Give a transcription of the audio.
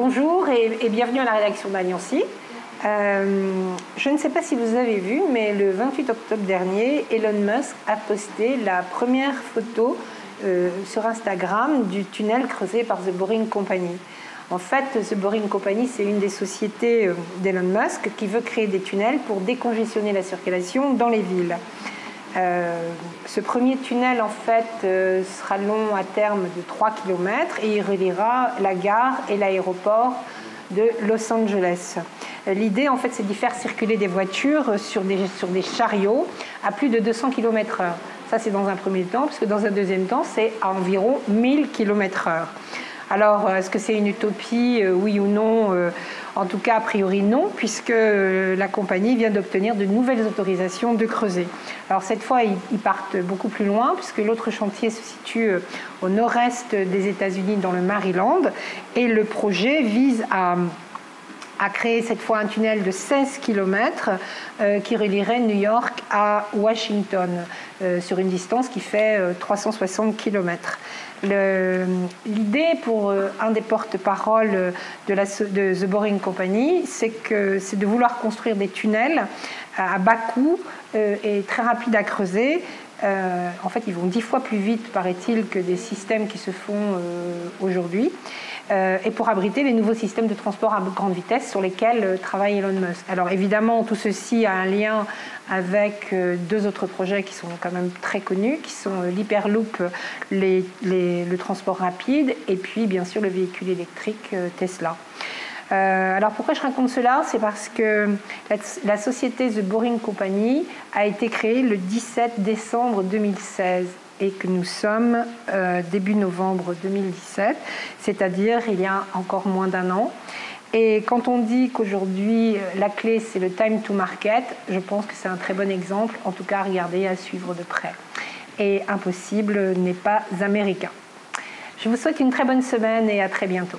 bonjour et, bienvenue à la rédaction d'Alliancy. Euh, je ne sais pas si vous avez vu, mais le 28 octobre dernier, Elon Musk a posté la première photo euh, sur Instagram du tunnel creusé par The Boring Company. En fait, The Boring Company, c'est une des sociétés euh, d'Elon Musk qui veut créer des tunnels pour décongestionner la circulation dans les villes. Ce premier tunnel, en fait, sera long à terme de 3 km et il reliera la gare et l'aéroport de Los Angeles. L'idée, en fait, c'est d'y faire circuler des voitures sur des, sur des chariots à plus de 200 km/h. Ça, c'est dans un premier temps, puisque dans un deuxième temps, c'est à environ 1000 km/h. Alors, euh, est-ce que c'est une utopie, euh, oui ou non euh, En tout cas, a priori non, puisque la compagnie vient d'obtenir de nouvelles autorisations de creuser. Alors, cette fois, ils partent beaucoup plus loin, puisque l'autre chantier se situe au nord-est des États-Unis, dans le Maryland, et le projet vise à a créé cette fois un tunnel de 16 km euh, qui relierait New York à Washington euh, sur une distance qui fait 360 euh, km. L'idée pour un des porte-parole de, de, The Boring Company, c'est de vouloir construire des tunnels à bas coût et très rapides à creuser en fait, ils vont dix fois plus vite, paraît-il, que des systèmes qui se font aujourd'hui. Euh, et pour abriter les nouveaux systèmes de transport à grande vitesse sur lesquels euh, travaille Elon Musk. Alors évidemment, tout ceci a un lien avec euh, deux autres projets qui sont quand même très connus, qui sont l'Hyperloop, le transport rapide, et puis bien sûr le véhicule électrique Tesla. alors pourquoi je raconte cela? C'est parce que la, la, société The Boring Company a été créée le 17 décembre 2016 et que nous sommes euh, début novembre 2017, c'est-à-dire il y a encore moins d'un an. Et quand on dit qu'aujourd'hui euh, la clé c'est le time to market, je pense que c'est un très bon exemple, en tout cas à regarder, à suivre de près. Et impossible n'est pas américain. Je vous souhaite une très bonne semaine et à très bientôt.